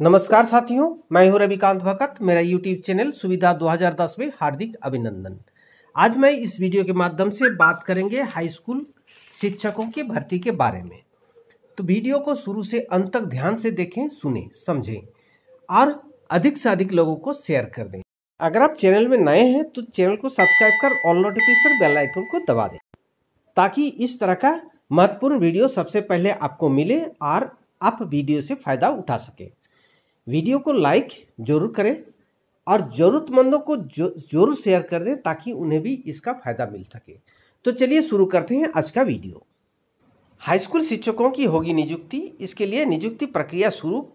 नमस्कार साथियों, मैं हूँ रविकांत भगत मेरा यूट्यूब चैनल सुविधा 2010 में हार्दिक अभिनंदन। आज मैं इस वीडियो के माध्यम से बात करेंगे हाई स्कूल शिक्षकों की भर्ती के बारे में। तो वीडियो को शुरू से अंत तक ध्यान से देखें, सुने, समझें और अधिक से अधिक लोगों को शेयर कर दें। अगर आप चैनल में नए हैं तो चैनल को सब्सक्राइब कर ऑल नोटिफिकेशन बेल आइकन को दबा दें, ताकि इस तरह का महत्वपूर्ण वीडियो सबसे पहले आपको मिले और आप वीडियो से फ़ायदा उठा सके। वीडियो को लाइक ज़रूर करें और ज़रूरतमंदों को ज़रूर शेयर कर दें ताकि उन्हें भी इसका फ़ायदा मिल सके। तो चलिए शुरू करते हैं आज का वीडियो। हाई स्कूल शिक्षकों की होगी नियुक्ति। इसके लिए नियुक्ति प्रक्रिया शुरू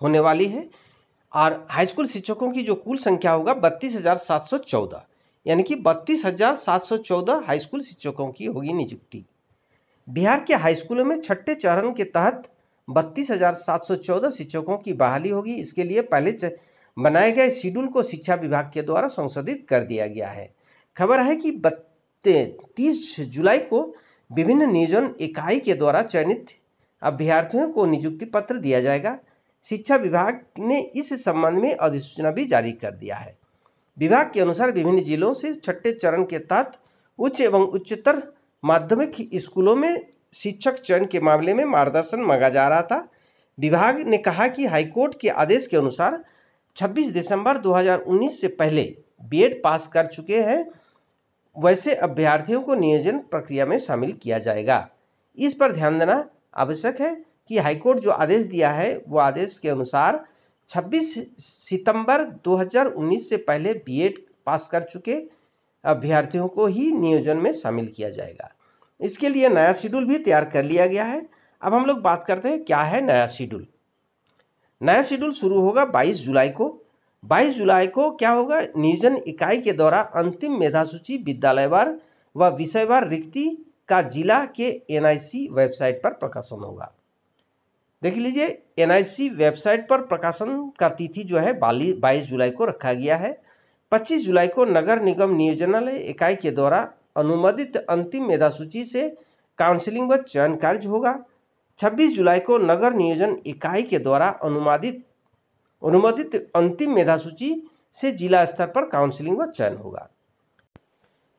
होने वाली है और हाई स्कूल शिक्षकों की जो कुल संख्या होगा बत्तीस हज़ार सात सौ चौदह। यानी कि बत्तीस हज़ार सात सौ चौदह हाई स्कूल शिक्षकों की होगी नियुक्ति। बिहार के हाई स्कूलों में छठे चरण के तहत बत्तीस हज़ार सात सौ चौदह शिक्षकों की बहाली होगी। इसके लिए पहले बनाए गए शेड्यूल को शिक्षा विभाग के द्वारा संशोधित कर दिया गया है। खबर है कि तीस जुलाई को विभिन्न नियोजन इकाई के द्वारा चयनित अभ्यर्थियों को नियुक्ति पत्र दिया जाएगा। शिक्षा विभाग ने इस संबंध में अधिसूचना भी जारी कर दिया है। विभाग के अनुसार विभिन्न जिलों से छठे चरण के तहत उच्च एवं उच्चतर माध्यमिक स्कूलों में शिक्षक चयन के मामले में मार्गदर्शन मांगा जा रहा था। विभाग ने कहा कि हाईकोर्ट के आदेश के अनुसार 26 दिसंबर 2019 से पहले बीएड पास कर चुके हैं। वैसे अभ्यर्थियों को नियोजन प्रक्रिया में शामिल किया जाएगा। इस पर ध्यान देना आवश्यक है कि हाईकोर्ट जो आदेश दिया है, वो आदेश के अनुसार 26 सितंबर 2019 से पहले बीएड पास कर चुके अभ्यर्थियों को ही नियोजन में शामिल किया जाएगा। इसके लिए नया शेड्यूल भी तैयार कर लिया गया है। अब हम लोग बात करते हैं, क्या है नया शेड्यूल नया शेड्यूल शुरू होगा 22 जुलाई को। 22 जुलाई को क्या होगा? नियोजन इकाई के द्वारा अंतिम मेधा सूची, विद्यालयवार व विषयवार रिक्ति का जिला के एनआईसी वेबसाइट पर प्रकाशन होगा। देख लीजिए एनआईसी वेबसाइट पर प्रकाशन का तिथि जो है बाईस जुलाई को रखा गया है। 25 जुलाई को नगर निगम नियोजनालय इकाई के द्वारा अनुमोदित अंतिम मेधा सूची से काउंसिलिंग व चयन कार्य होगा। 26 जुलाई को नगर नियोजन इकाई के द्वारा अनुमोदित अनुमोदित अंतिम मेधा सूची से जिला स्तर पर काउंसिलिंग व चयन होगा।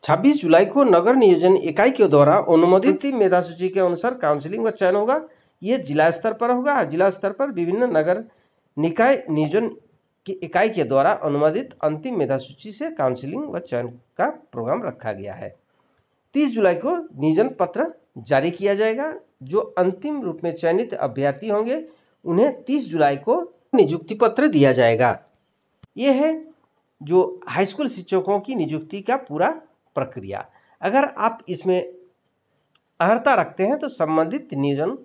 26 जुलाई को नगर नियोजन इकाई के द्वारा अनुमोदित मेधा सूची के अनुसार काउंसिलिंग व चयन होगा। ये जिला स्तर पर होगा। जिला स्तर पर विभिन्न नगर निकाय नियोजन की इकाई के द्वारा अनुमोदित अंतिम मेधा सूची से काउंसिलिंग व चयन का प्रोग्राम रखा गया है। तीस जुलाई को नियोजन पत्र जारी किया जाएगा, जो अंतिम रूप में चयनित अभ्यर्थी होंगे, उन्हें तीस जुलाई को नियुक्ति पत्र दिया जाएगा। ये है जो हाई स्कूल शिक्षकों की नियुक्ति का पूरा प्रक्रिया। अगर आप इसमें अर्हता रखते हैं तो संबंधित नियोजन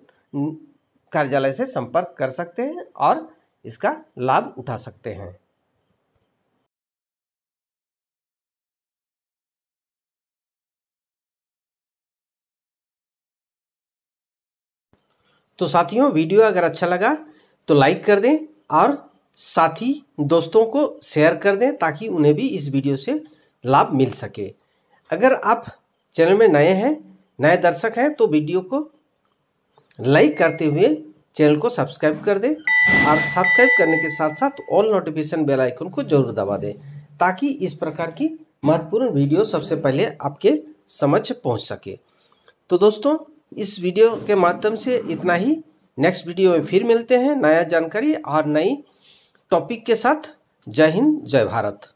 कार्यालय से संपर्क कर सकते हैं और इसका लाभ उठा सकते हैं। तो साथियों, वीडियो अगर अच्छा लगा तो लाइक कर दें और साथ ही दोस्तों को शेयर कर दें ताकि उन्हें भी इस वीडियो से लाभ मिल सके। अगर आप चैनल में नए हैं, नए दर्शक हैं तो वीडियो को लाइक करते हुए चैनल को सब्सक्राइब कर दें और सब्सक्राइब करने के साथ साथ ऑल नोटिफिकेशन बेल आइकन को ज़रूर दबा दें ताकि इस प्रकार की महत्वपूर्ण वीडियो सबसे पहले आपके समझ पहुँच सके। तो दोस्तों इस वीडियो के माध्यम से इतना ही। नेक्स्ट वीडियो में फिर मिलते हैं। नया जानकारी और नई टॉपिक के साथ। जय हिंद, जय भारत।